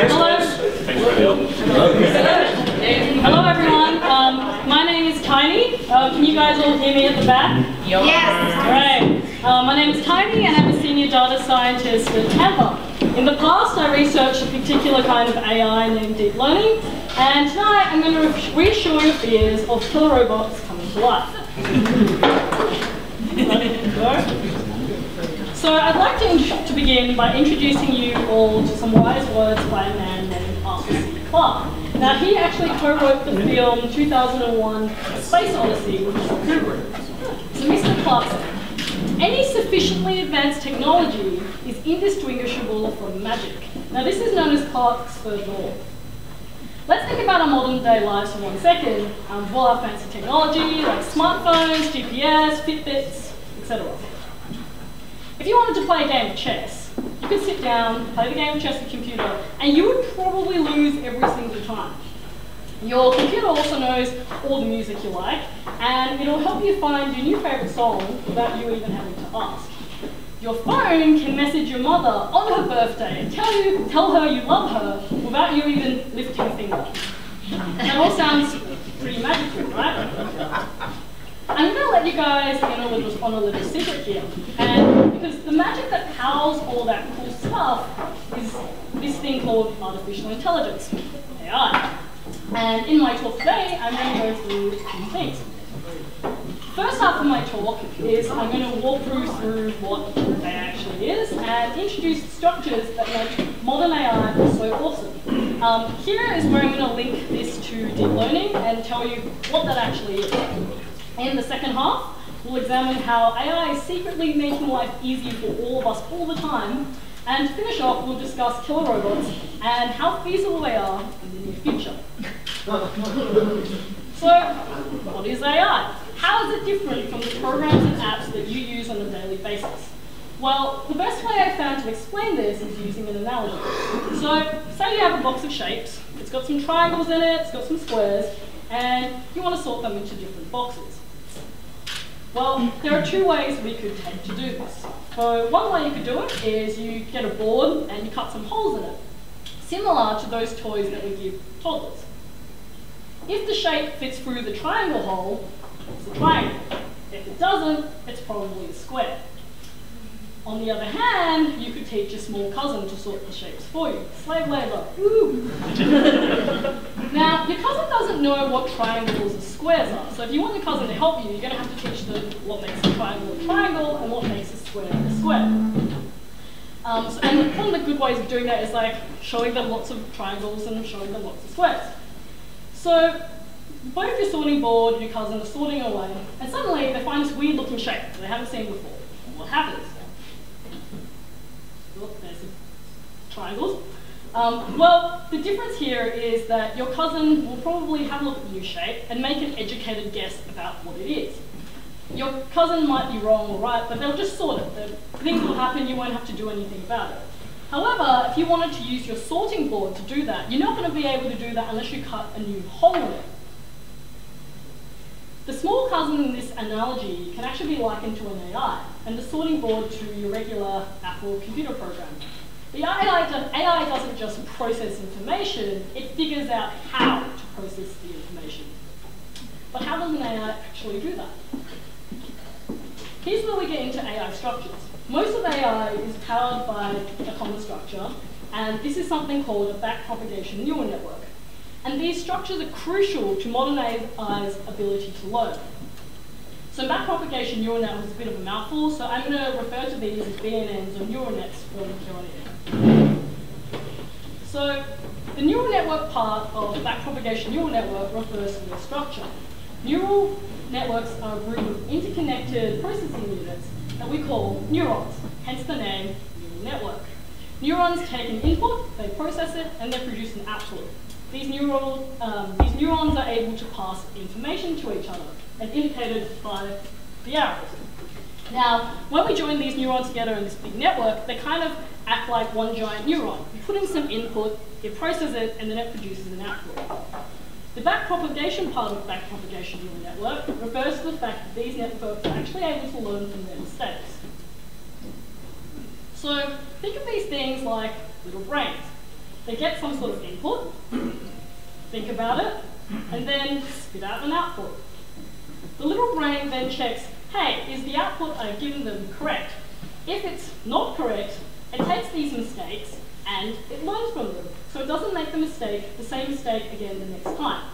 Hello. Hello, everyone. Um, my name is Tiny. Uh, can you guys all hear me at the back? Yes. Great. Uh, my name is Tiny, and I'm a senior data scientist at Canva. In the past, I researched a particular kind of AI named deep learning, and tonight I'm going to reassure your fears of killer robots coming to life. So I'd like to, to begin by introducing you all to some wise words by a man named Arthur C. Clarke. Now he actually co-wrote the film 2001 A Space Odyssey which with Kubrick. So Mr. Clarke said, any sufficiently advanced technology is indistinguishable from magic. Now this is known as Clarke's third law. Let's think about our modern day lives for one second, um, all our fancy technology like smartphones, GPS, Fitbits, etc. If you wanted to play a game of chess, you could sit down, play the game of chess with a computer, and you would probably lose every single time. Your computer also knows all the music you like, and it'll help you find your new favourite song without you even having to ask. Your phone can message your mother on her birthday and tell you, tell her you love her without you even lifting a finger. That all sounds pretty magical, right? I'm going to let you guys in a, little, on a little secret here. And because the magic that powers all that cool stuff is this thing called artificial intelligence, AI. And in my talk today, I'm going to go through two things. First half of my talk is I'm going to walk through through what AI actually is and introduce structures that make modern AI so awesome. Um, here is where I'm going to link this to deep learning and tell you what that actually is. In the second half, we'll examine how AI is secretly making life easier for all of us all the time. And to finish off, we'll discuss killer robots and how feasible they are in the near future. so, what is AI? How is it different from the programs and apps that you use on a daily basis? Well, the best way I've found to explain this is using an analogy. So, say you have a box of shapes, it's got some triangles in it, it's got some squares, and you want to sort them into different boxes. Well, there are two ways we could take to do this. So one way you could do it is you get a board and you cut some holes in it, similar to those toys that we give toddlers. If the shape fits through the triangle hole, it's a triangle. If it doesn't, it's probably a square. On the other hand, you could teach a small cousin to sort the shapes for you. Slave labor. now, your cousin doesn't know what triangles and squares are, so if you want your cousin to help you, you're going to have to teach them what makes a triangle a triangle and what makes a square a square. Um, so, and one of the good ways of doing that is like showing them lots of triangles and showing them lots of squares. So both your sorting board and your cousin are sorting away, and suddenly they find this weird looking shape that they haven't seen before. what happens? there's triangles. Um, well, the difference here is that your cousin will probably have a look at the new shape and make an educated guess about what it is. Your cousin might be wrong or right, but they'll just sort it. The things will happen, you won't have to do anything about it. However, if you wanted to use your sorting board to do that, you're not going to be able to do that unless you cut a new hole in it. The small cousin in this analogy can actually be likened to an AI, and the sorting board to your regular Apple computer program. The AI, AI doesn't just process information, it figures out how to process the information. But how does an AI actually do that? Here's where we get into AI structures. Most of AI is powered by a common structure, and this is something called a backpropagation neural network. And these structures are crucial to modern AI's ability to learn. So backpropagation neural net was a bit of a mouthful, so I'm going to refer to these as BNNs or neural nets on in. So the neural network part of backpropagation neural network refers to the structure. Neural networks are a group of interconnected processing units that we call neurons, hence the name neural network. Neurons take an input, they process it, and they produce an output. These, neural, um, these neurons are able to pass information to each other, and indicated by the arrows. Now, when we join these neurons together in this big network, they kind of act like one giant neuron. You put in some input, it processes it, and then it produces an output. The backpropagation part of backpropagation neural network refers to the fact that these networks are actually able to learn from their mistakes. So think of these things like little brains. They get some sort of input, think about it, and then spit out an output. The little brain then checks, hey, is the output I've given them correct? If it's not correct, it takes these mistakes and it learns from them. So it doesn't make the mistake, the same mistake again the next time.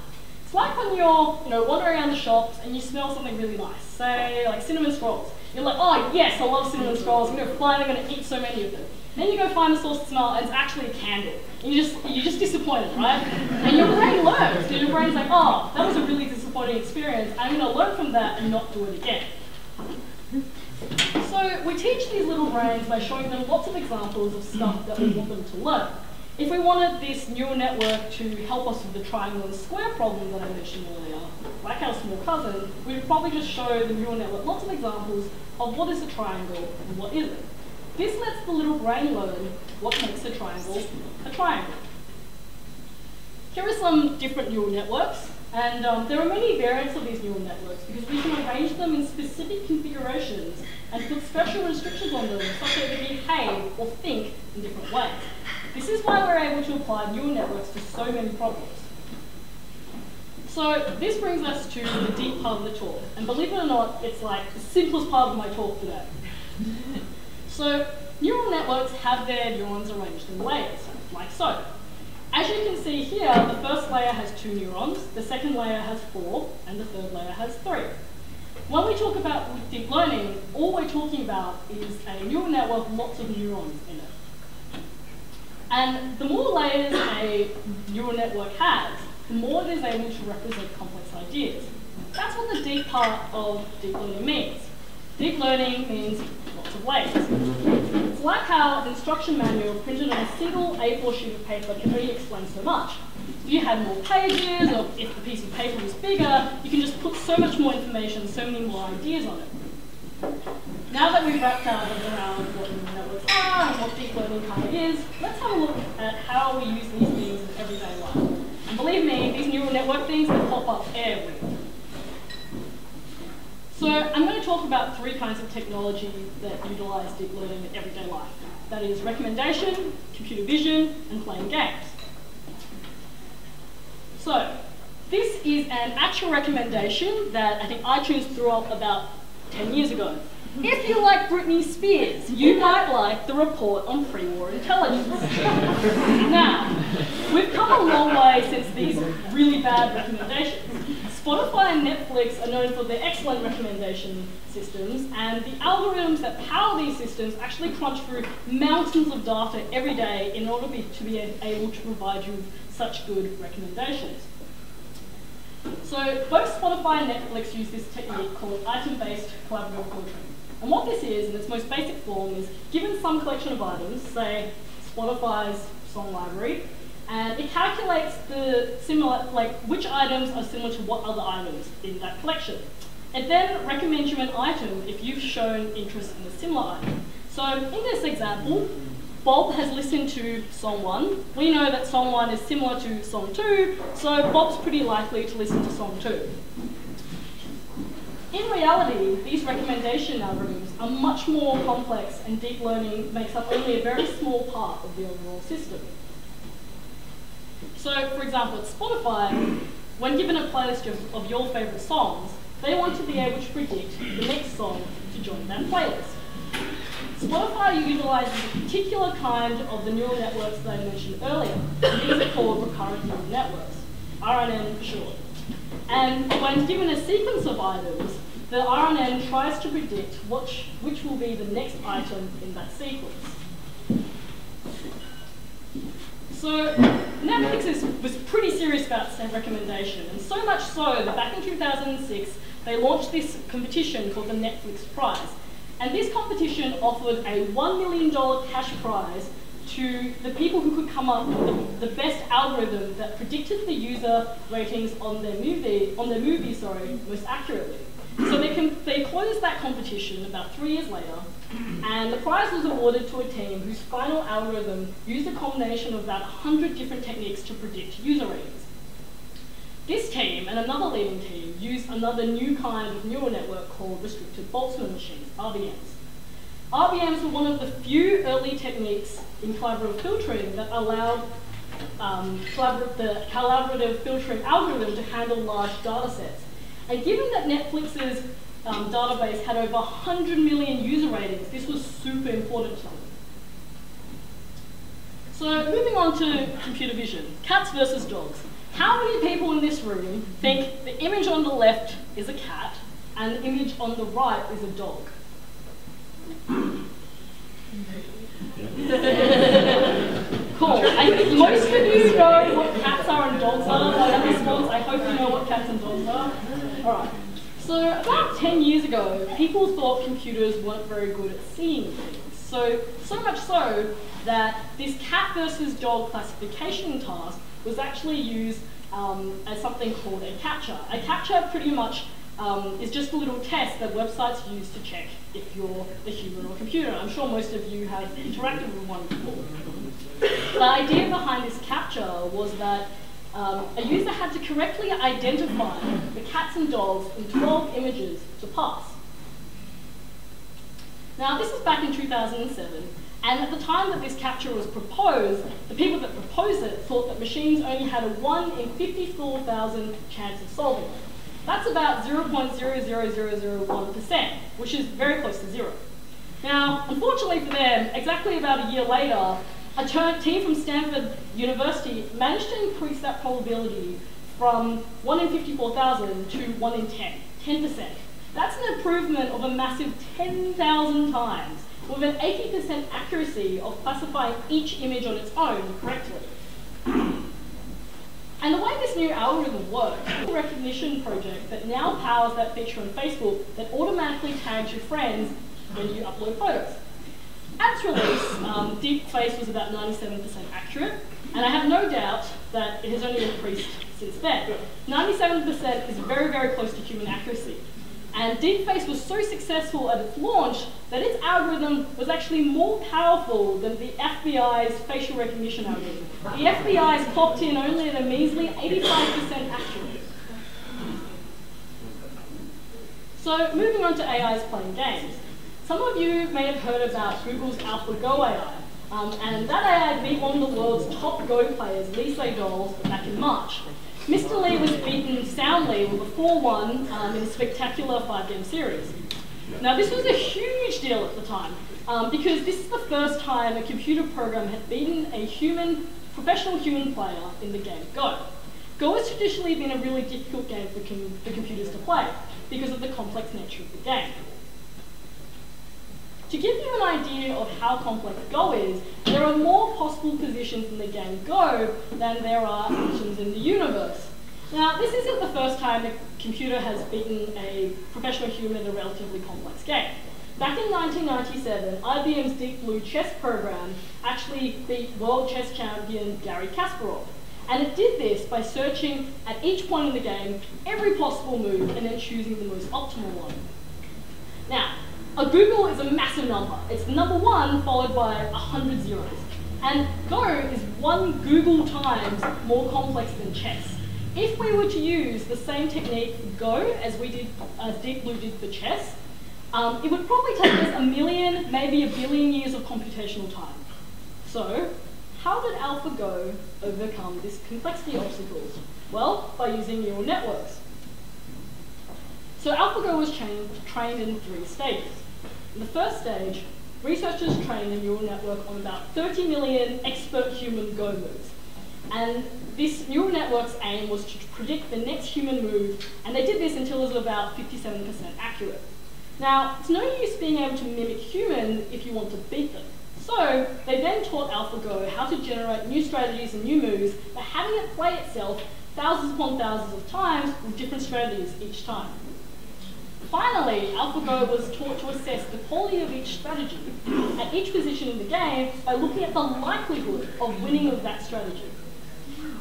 It's like when you're, you know, wandering around the shops and you smell something really nice, say like cinnamon scrolls. You're like, oh yes, I love cinnamon scrolls, I'm gonna fly, I'm gonna eat so many of them. Then you go find the source of smell and it's actually a candle. And you just, you're just disappointed, right? And your brain learns, because your brain's like, oh, that was a really disappointing experience, I'm gonna learn from that and not do it again. So we teach these little brains by showing them lots of examples of stuff that we want them to learn. If we wanted this neural network to help us with the triangle and square problem that I mentioned earlier, like our small cousin, we'd probably just show the neural network lots of examples of what is a triangle and what isn't. This lets the little brain learn what makes a triangle a triangle. Here are some different neural networks, and um, there are many variants of these neural networks because we can arrange them in specific configurations and put special restrictions on them such that they behave or think in different ways. This is why we're able to apply neural networks to so many problems. So this brings us to the deep part of the talk. And believe it or not, it's like the simplest part of my talk today. So neural networks have their neurons arranged in layers, like so. As you can see here, the first layer has two neurons, the second layer has four, and the third layer has three. When we talk about deep learning, all we're talking about is a neural network with lots of neurons in it. And the more layers a neural network has, the more it is able to represent complex ideas. That's what the deep part of deep learning means. Deep learning means lots of layers. It's like how an instruction manual printed on a single A4 sheet of paper can only explain so much. If you had more pages, or if the piece of paper was bigger, you can just put so much more information, so many more ideas on it. Now that we've wrapped our heads around what networks are and what deep learning kind of is, let's have a look at how we use these things in everyday life. And believe me, these neural network things, they pop up everywhere. So I'm going to talk about three kinds of technology that utilize deep learning in everyday life. That is recommendation, computer vision, and playing games. So this is an actual recommendation that I think iTunes threw up about 10 years ago. If you like Britney Spears, you might like the report on pre-war intelligence. now, we've come a long way since these really bad recommendations. Spotify and Netflix are known for their excellent recommendation systems, and the algorithms that power these systems actually crunch through mountains of data every day in order to be able to provide you with such good recommendations. So both Spotify and Netflix use this technique called item-based collaborative filtering. And what this is, in its most basic form, is given some collection of items, say Spotify's song library, and it calculates the similar, like which items are similar to what other items in that collection. It then recommends you an item if you've shown interest in a similar item. So in this example, Bob has listened to song one. We know that song one is similar to song two, so Bob's pretty likely to listen to song two. In reality, these recommendation algorithms are much more complex and deep learning makes up only a very small part of the overall system. So, for example, at Spotify, when given a playlist of, of your favourite songs, they want to be able to predict the next song to join that playlist. Spotify utilizes a particular kind of the neural networks that I mentioned earlier. These are called recurrent neural networks, RNN for short. And when given a sequence of items, the RNN tries to predict which, which will be the next item in that sequence. So Netflix is, was pretty serious about its recommendation, and so much so that back in 2006, they launched this competition called the Netflix Prize. And this competition offered a $1 million cash prize to the people who could come up with the, the, best algorithm that predicted the user ratings on their movie, on their movie, sorry, most accurately. So they, they closed that competition about three years later, and the prize was awarded to a team whose final algorithm used a combination of about 100 different techniques to predict user ratings. This team and another leading team used another new kind of neural network called restricted Boltzmann machines, RBMs. RBMs were one of the few early techniques in collaborative filtering that allowed um, the collaborative filtering algorithm to handle large data sets. And given that Netflix's um, database had over 100 million user ratings, this was super important to them. So moving on to computer vision, cats versus dogs. How many people in this room think the image on the left is a cat and the image on the right is a dog? cool. I think most of you know what cats are and dogs are by that response. I hope you know what cats and dogs are. Alright. So about 10 years ago, people thought computers weren't very good at seeing things. So, so much so that this cat versus dog classification task was actually used um, as something called a CAPTCHA. A CAPTCHA pretty much um, is just a little test that websites use to check if you're a human or a computer. I'm sure most of you have interacted with one before. The idea behind this CAPTCHA was that um, a user had to correctly identify the cats and dogs in 12 images to pass. Now, this was back in 2007, and at the time that this CAPTCHA was proposed, the people that proposed it thought that machines only had a 1 in 54,000 chance of solving it. That's about 0.00001%, which is very close to zero. Now, unfortunately for them, exactly about a year later, a team from Stanford University managed to increase that probability from 1 in 54,000 to 1 in 10, 10%. That's an improvement of a massive 10,000 times, with an 80% accuracy of classifying each image on its own correctly. And the way this new algorithm works, a recognition project that now powers that feature on Facebook that automatically tags your friends when you upload photos. At release, um, DeepFace was about 97% accurate, and I have no doubt that it has only increased since then. 97% is very, very close to human accuracy. And DeepFace was so successful at its launch that its algorithm was actually more powerful than the FBI's facial recognition algorithm. The FBI's clocked in only at a measly 85% accurate. So moving on to AIs playing games. Some of you may have heard about Google's AlphaGo AI. Um, and that AI beat one of the world's top Go players, Lee Sedol, back in March. Mr. Lee was beaten soundly with a 4-1 um, in a spectacular five-game series. Now this was a huge deal at the time, um, because this is the first time a computer program had beaten a human, professional human player in the game Go. Go has traditionally been a really difficult game for, com for computers to play, because of the complex nature of the game. To give you an idea of how complex Go is, there are more possible positions in the game Go than there are actions in the universe. Now, this isn't the first time a computer has beaten a professional human in a relatively complex game. Back in 1997, IBM's Deep Blue chess program actually beat world chess champion Garry Kasparov. And it did this by searching at each point in the game every possible move and then choosing the most optimal one. Now, a googol is a massive number. It's number one followed by 100 zeros. And Go is one googol times more complex than chess. If we were to use the same technique for Go as we did, as Deep Blue did for chess, um, it would probably take us a million, maybe a billion years of computational time. So, how did AlphaGo overcome this complexity obstacles? Well, by using neural networks. So AlphaGo was trained, trained in three stages. In the first stage, researchers trained a neural network on about 30 million expert human Go moves. And this neural network's aim was to predict the next human move, and they did this until it was about 57% accurate. Now, it's no use being able to mimic human if you want to beat them. So, they then taught AlphaGo how to generate new strategies and new moves by having it play itself thousands upon thousands of times with different strategies each time. Finally, AlphaGo was taught to assess the quality of each strategy at each position in the game by looking at the likelihood of winning of that strategy.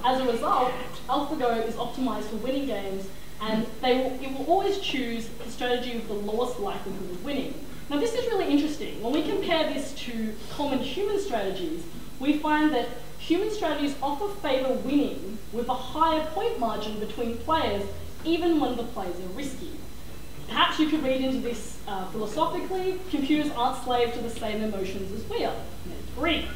As a result, AlphaGo is optimized for winning games and they will, it will always choose the strategy with the lowest likelihood of winning. Now this is really interesting. When we compare this to common human strategies, we find that human strategies often favor winning with a higher point margin between players even when the plays are risky. Perhaps you could read into this uh, philosophically, computers aren't slave to the same emotions as we are. Agree.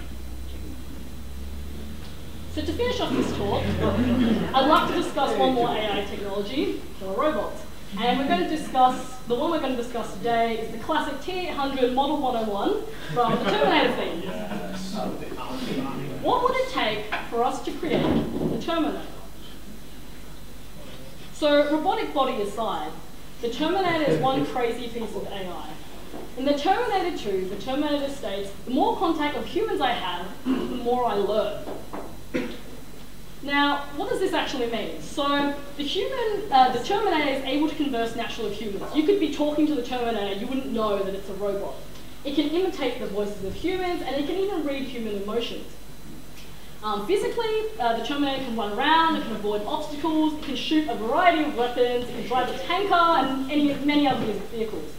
So to finish off this talk, I'd like to discuss one more AI technology, killer robots. And we're going to discuss, the one we're going to discuss today is the classic T-800 Model 101 from the Terminator theme. What would it take for us to create the Terminator? So robotic body aside, the Terminator is one crazy piece of AI. In the Terminator 2, the Terminator states, the more contact of humans I have, the more I learn. Now, what does this actually mean? So, the human, uh, the Terminator is able to converse naturally with humans. You could be talking to the Terminator, you wouldn't know that it's a robot. It can imitate the voices of humans, and it can even read human emotions. Um, physically, uh, the Terminator can run around, it can avoid obstacles, it can shoot a variety of weapons, it can drive a tanker and any, many other vehicles.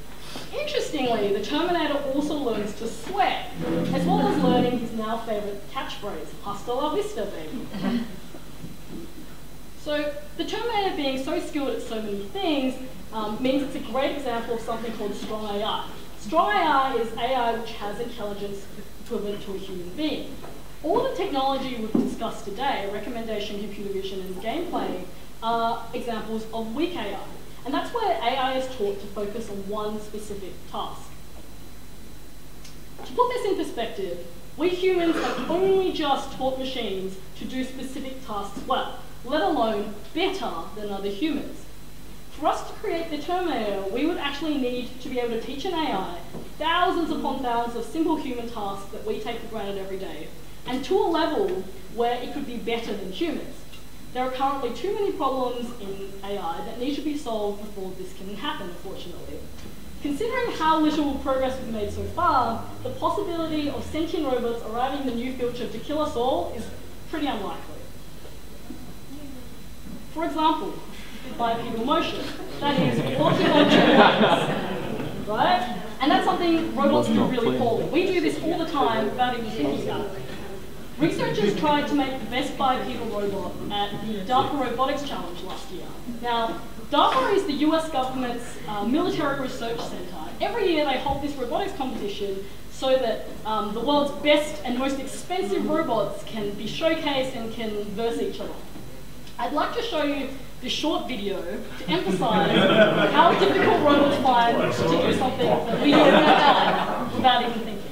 Interestingly, the Terminator also learns to swear, as well as learning his now favourite catchphrase, hasta la vista, baby. So the Terminator being so skilled at so many things um, means it's a great example of something called strong AI. Strong AI is AI which has intelligence equivalent to a human being. All the technology we've discussed today, recommendation, computer vision, and gameplay, are examples of weak AI. And that's where AI is taught to focus on one specific task. To put this in perspective, we humans have only just taught machines to do specific tasks well, let alone better than other humans. For us to create the Terminator, we would actually need to be able to teach an AI thousands upon thousands of simple human tasks that we take for granted every day, and to a level where it could be better than humans. There are currently too many problems in AI that need to be solved before this can happen, unfortunately. Considering how little progress we've made so far, the possibility of sentient robots arriving in the new future to kill us all is pretty unlikely. For example, bipedal motion. That is, walking on two legs, right? And that's something robots do really poorly. We do this all the time without even thinking about it. Researchers tried to make the best bipedal robot at the DARPA Robotics Challenge last year. Now, DARPA is the US government's uh, military research center. Every year they hold this robotics competition so that um, the world's best and most expensive robots can be showcased and can verse each other. I'd like to show you this short video to emphasize how difficult robots find to do something that we without even thinking.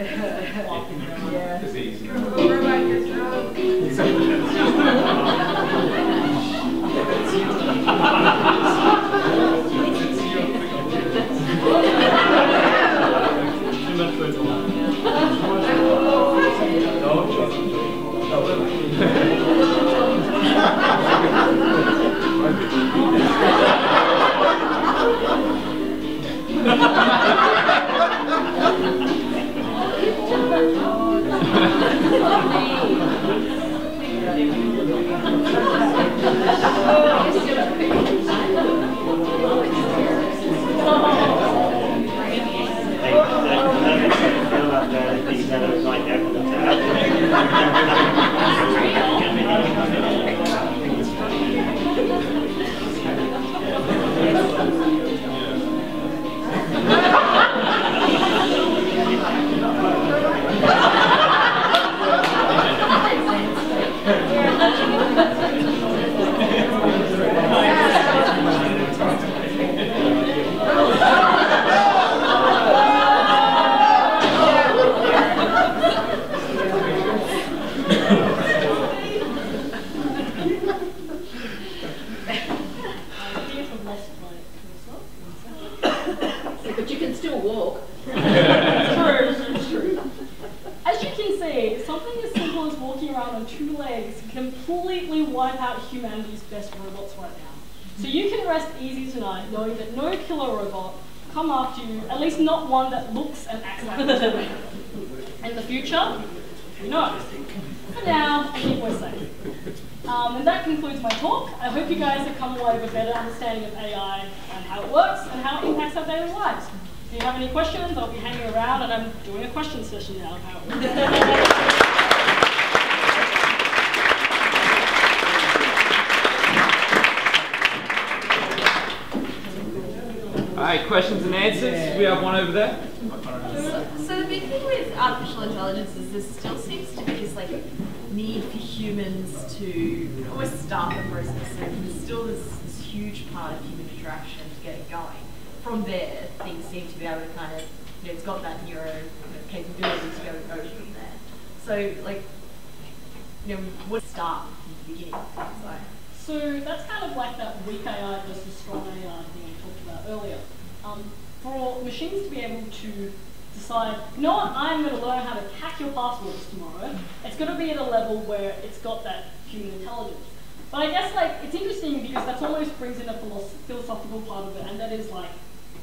Yeah. Disease. Throat? But looks and acts like a. In the future, who knows? For now, I think we're safe. Um, and that concludes my talk. I hope you guys have come away with a better understanding of AI and how it works and how it impacts our daily lives. If you have any questions, I'll be hanging around and I'm doing a question session now apparently. Hi. Alright, questions and answers. We have one over there. So the big thing with artificial intelligence is there still seems to be this like need for humans to always start the process. And there's still this, this huge part of human interaction to get it going. From there, things seem to be able to kind of, you know, it's got that neuro kind of capability to be able to go from there. So like, you know, what start from the beginning? So. So that's kind of like that weak AI versus strong AI thing I talked about earlier. Um, for machines to be able to decide, you know what, I'm going to learn how to hack your passwords tomorrow, it's going to be at a level where it's got that human intelligence. But I guess like it's interesting because that almost brings in a philosophical part of it, and that is like,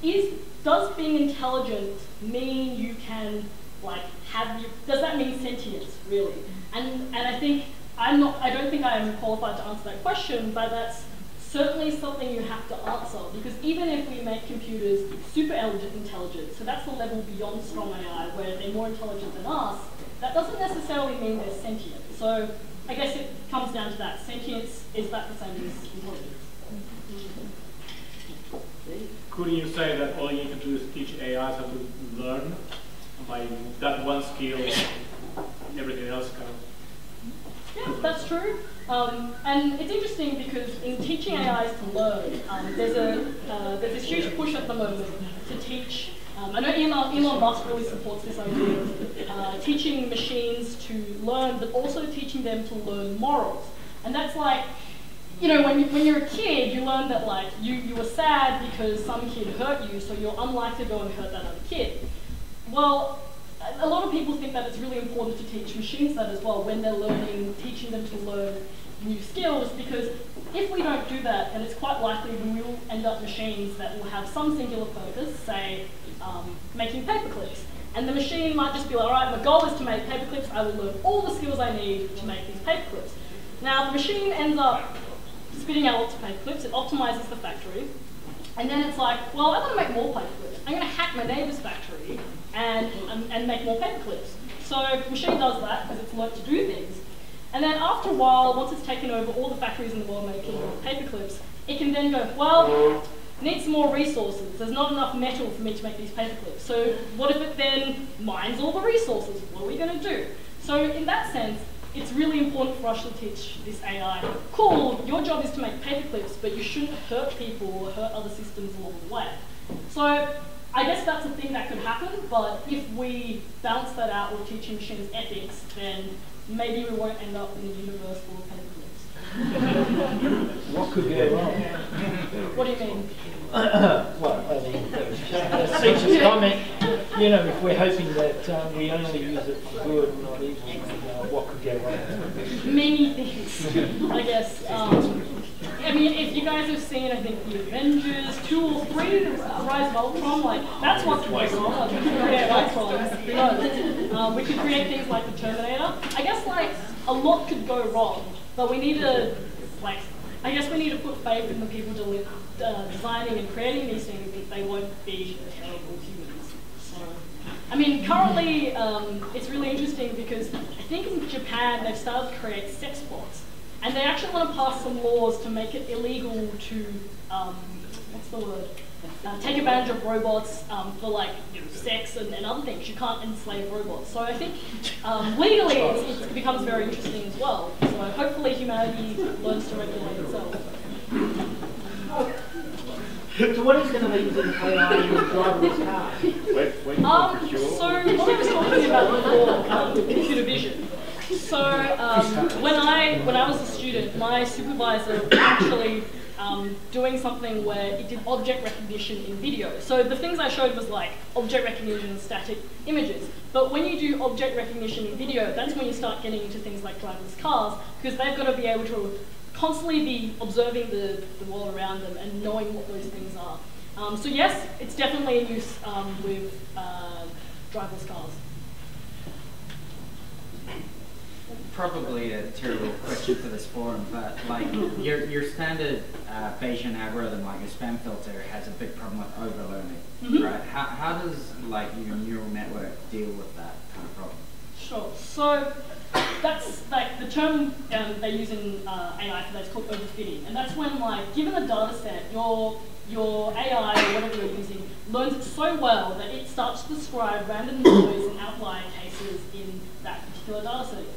is does being intelligent mean you can like have you? Does that mean sentience really? And and I think I'm not, I don't think I am qualified to answer that question, but that's certainly something you have to answer because even if we make computers super intelligent, so that's the level beyond strong AI where they're more intelligent than us, that doesn't necessarily mean they're sentient. So I guess it comes down to that. Sentience, is that the same as intelligence? Couldn't you say that all you need to do is teach AIs how to learn? By that one skill, everything else comes. Yeah, that's true. Um, and it's interesting because in teaching AIs to learn, um, there's a uh, there's this huge push at the moment to teach. Um, I know Elon, Elon Musk really supports this idea of uh, teaching machines to learn, but also teaching them to learn morals. And that's like, you know, when, you, when you're a kid, you learn that like you, you were sad because some kid hurt you, so you're unlikely to go and hurt that other kid. Well, a lot of people think that it's really important to teach machines that as well when they're learning, teaching them to learn new skills because if we don't do that, then it's quite likely we will end up machines that will have some singular purpose, say um, making paper clips. And the machine might just be like, all right, my goal is to make paper clips, I will learn all the skills I need to make these paper clips. Now the machine ends up spitting out lots of paper clips, it optimizes the factory, and then it's like, well, I want to make more paper clips. I'm going to hack my neighbor's factory and, um, and make more paper clips. So machine does that because it's learned to do things. And then after a while, once it's taken over all the factories in the world making paper clips, it can then go, well, need some more resources. There's not enough metal for me to make these paper clips. So what if it then mines all the resources? What are we going to do? So in that sense, it's really important for us to teach this AI, cool, your job is to make paper clips, but you shouldn't hurt people or hurt other systems along the way. So I guess that's a thing that could happen, but if we balance that out with teaching machines ethics, then maybe we won't end up in a universe full of what could go wrong? what do you mean? well, I mean, a teacher's comment, you know, if we're hoping that um, we only use it for good, not evil, uh, what could go wrong? Many things, I guess. Um, I mean, if you guys have seen, I think, The Avengers 2 or 3, Rise of Ultron, like, that's what's going on. Like, we could create Ultron. Um, we could create things like the Terminator. I guess, like, a lot could go wrong, but we need to, like, I guess we need to put faith in the people uh, designing and creating these things that they won't be terrible humans. So, I mean, currently, um, it's really interesting because I think in Japan they've started to create sex bots. And they actually want to pass some laws to make it illegal to, um, what's the word? Uh, take advantage of robots um, for like you know, sex and, and, other things. You can't enslave robots. So I think um, legally it becomes very interesting as well. So hopefully humanity learns to regulate itself. So what is going to be using AI in driverless cars? Um, so what I was talking about before, um, computer vision. So um, when I when I was a student, my supervisor was actually um, doing something where it did object recognition in video. So the things I showed was like object recognition and static images. But when you do object recognition in video, that's when you start getting into things like driverless cars, because they've got to be able to constantly be observing the, the world around them and knowing what those things are. Um, so yes, it's definitely in use um, with uh, driverless cars. Probably a terrible question for this forum, but like your your standard uh, Bayesian algorithm, like a spam filter, has a big problem with overlearning, mm -hmm. right? How how does like your neural network deal with that kind of problem? Sure. So that's like the term um, they use in uh, AI for that is called overfitting, and that's when like given a data set, you're your AI or whatever you're using learns it so well that it starts to describe random noise and outlier cases in that particular data set.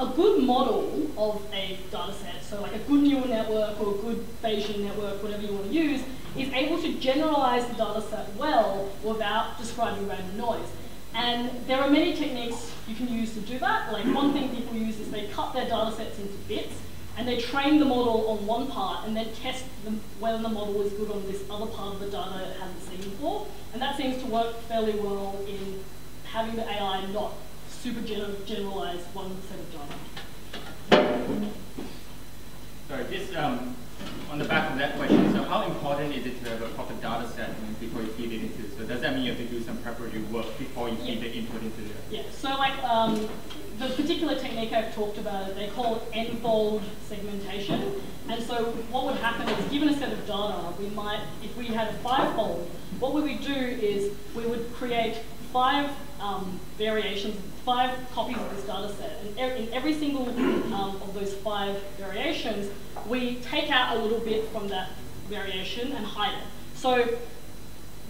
A good model of a data set, so like a good neural network or a good Bayesian network, whatever you want to use, is able to generalize the data set well without describing random noise. And there are many techniques you can use to do that. Like one thing people use is they cut their data sets into bits and they train the model on one part and then test the, whether the model is good on this other part of the data it hasn't seen before. And that seems to work fairly well in having the AI not super gener generalize one set of data. Sorry, just um, on the back of that question, so how important is it to have a proper data set before you feed it into? So does that mean you have to do some preparatory work before you feed Yeah. the input into the? Yeah, so like um, the particular technique I've talked about, they call it n-fold segmentation. And so what would happen is, given a set of data, we might, if we had a five-fold, what we would do is we would create five um, variations, five copies of this data set. And in every single um, of those five variations, we take out a little bit from that variation and hide it. So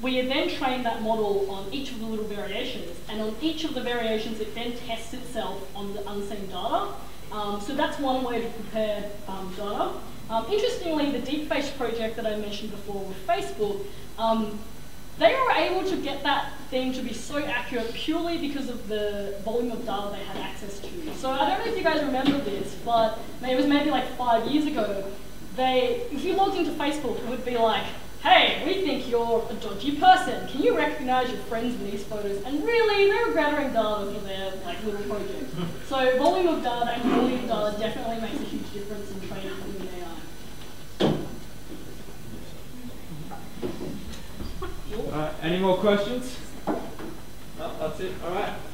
we then train that model on each of the little variations, and on each of the variations, it then tests itself on the unseen data. Um, so that's one way to prepare um, data. Um, interestingly, the DeepFace project that I mentioned before with Facebook, um, they were able to get that thing to be so accurate purely because of the volume of data they had access to. So I don't know if you guys remember this, but it was maybe like five years ago. They, if you logged into Facebook, it would be like, hey, we think you're a dodgy person. Can you recognize your friends in these photos? And really, they were gathering data for their like little project. So volume of data and volume of data definitely makes a huge difference in training human AI. Uh, any more questions? No, that's it. All right.